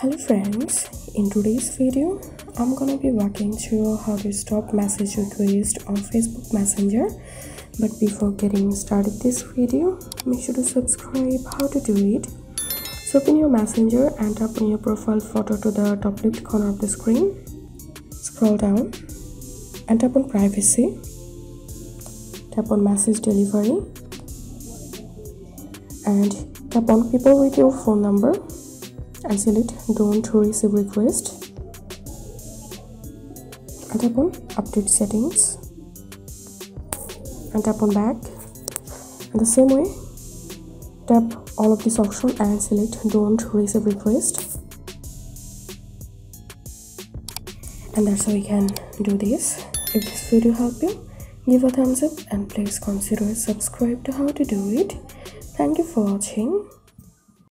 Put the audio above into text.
hello friends in today's video i'm gonna be walking through how to stop message request on facebook messenger. But before getting started this video make sure to subscribe how to do it. So open your messenger and tap on your profile photo to the top left corner of the screen. Scroll down and tap on privacy. Tap on message delivery. And tap on people with your phone number and select don't receive request. And tap on update settings. And tap on back. And the same way tap all of this option and select don't receive request. And that's how we can do this. If this video helped you give a thumbs up and please consider subscribe to how to do it. Thank you for watching